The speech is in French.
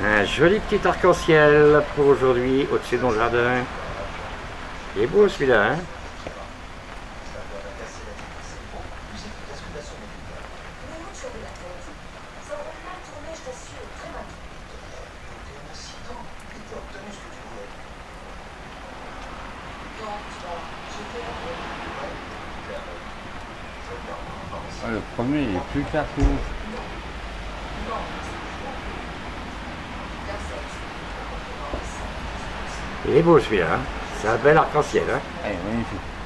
Un joli petit arc-en-ciel pour aujourd'hui au-dessus de mon jardin. Il est beau celui-là, hein Ah, le premier il est plus clair que l'autre. Il est beau celui-là, hein C'est un bel arc-en-ciel, hein est magnifique.